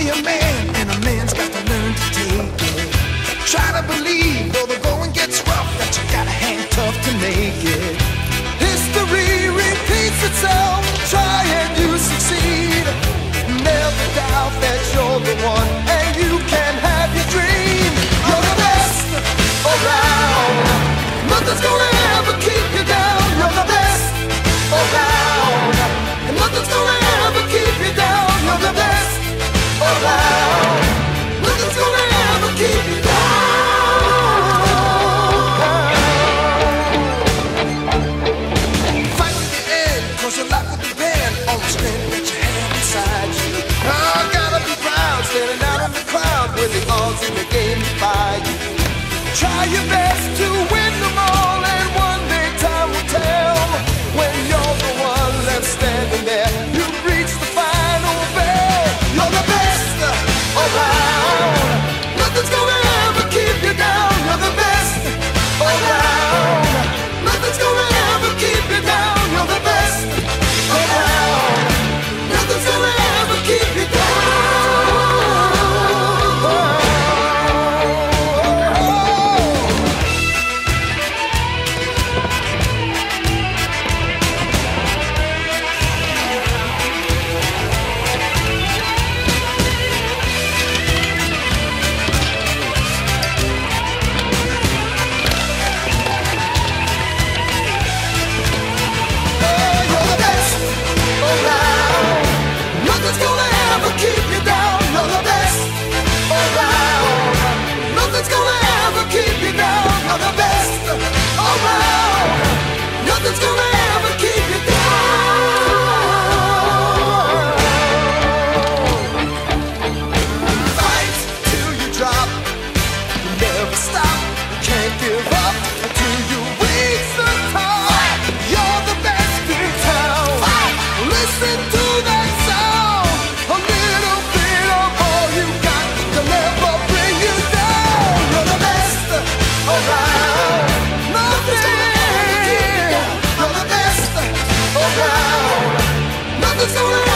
be a man, and a man's got to learn to take it. Try to believe. balls in the game by you. Try your best. Nothing's gonna